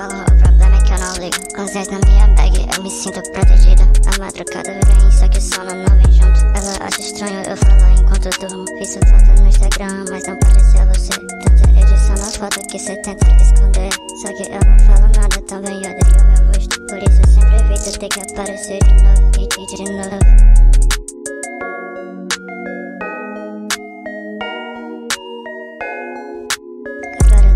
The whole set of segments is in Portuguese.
Com os na minha bag, eu me sinto protegida. A madrugada vem, só que o sono não vem junto. Ela acha estranho eu falar enquanto durmo. Fiz foto no Instagram, mas não parecia você. Tanta edição na foto que cê tenta esconder. Só que eu não falo nada, também odeio meu rosto. Por isso eu sempre evito ter que aparecer de novo e de novo.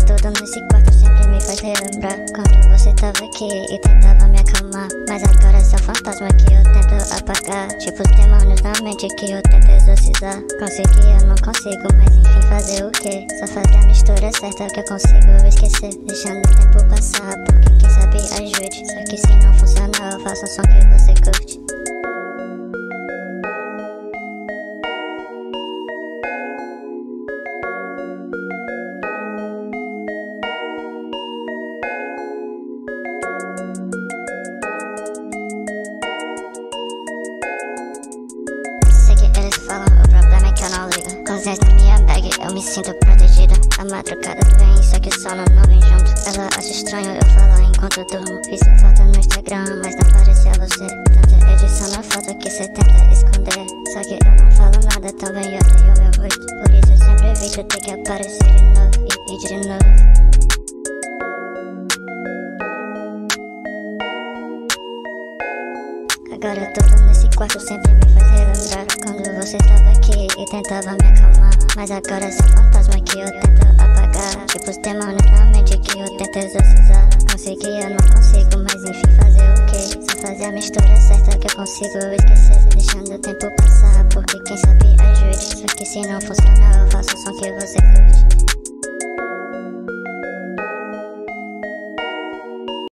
Tudo nesse quarto me faz relembrar Quando você tava aqui e tentava me acalmar. Mas agora é só fantasma que eu tento apagar. Tipo os demônios na mente que eu tento exorcizar. Consegui, eu não consigo, mas enfim fazer o que? Só fazer a mistura certa que eu consigo esquecer. Deixando o tempo passar, porque quem sabe ajude. Só que se não funcionar eu faço um som que você falam, o problema é que eu não ligo. Os na minha bag, eu me sinto protegida. A madrugada vem, só que o sono não vem junto. Ela acha estranho eu falar enquanto durmo. Fiz foto no Instagram, mas não parecia você. Tanta edição na foto que cê tenta esconder. Só que eu não falo nada, também odeio meu rosto Por isso eu sempre evito ter que aparecer de novo e, e de novo. Agora tudo nesse quarto sempre me faz relembrar você tava aqui e tentava me acalmar. Mas agora são fantasma que eu tento apagar. Tipo os demônios na mente que eu tento exorcizar. Consegui, eu não consigo, mas enfim fazer o quê? Só fazer a mistura certa que eu consigo esquecer Deixando o tempo passar, porque quem sabe ajude Só que se não funcionar eu faço o som que você curte